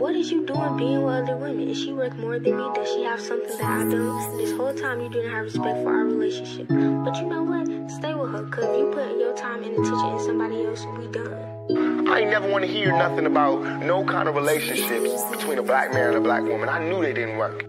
What is you doing being with other women? Is she worth more than me? Does she have something that I don't? This whole time you didn't have respect for our relationship. But you know what? Stay with her, cause if you put your time and attention in somebody else, we done. I never want to hear nothing about no kind of relationships between a black man and a black woman. I knew they didn't work.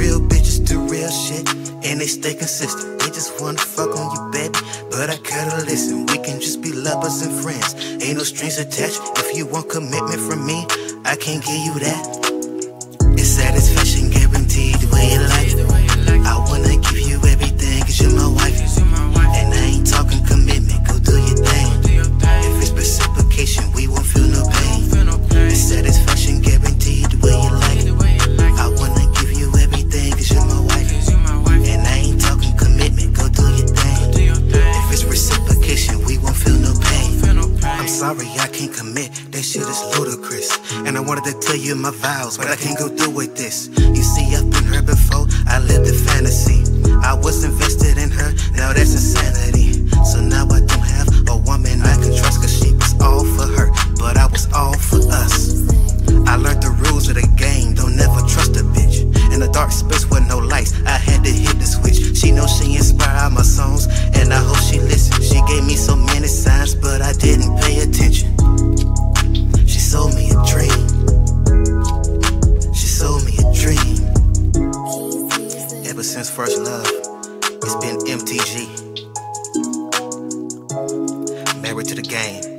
Real bitches do real shit. And they stay consistent. They just wanna fuck on you, baby. But I gotta listen. We can just be lovers and friends. Ain't no strings attached. If you want commitment from me, I can't give you that. To tell you my vows, but I can't go through with this. You see, I've been her before. I lived a fantasy. I was invested in her, First love, it's been MTG. Married to the game.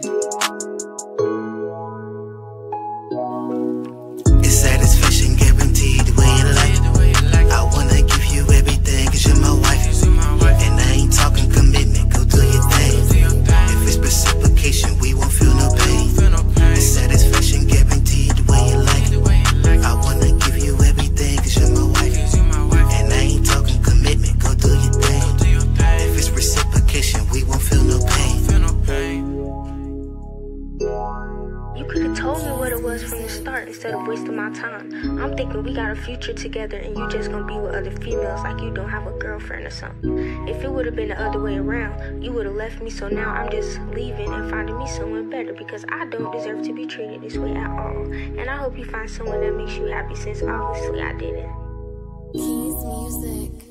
Was from the start instead of wasting my time. I'm thinking we got a future together and you just gonna be with other females like you don't have a girlfriend or something. If it would have been the other way around, you would have left me so now I'm just leaving and finding me someone better because I don't deserve to be treated this way at all. And I hope you find someone that makes you happy since obviously I didn't. KeyzMusic.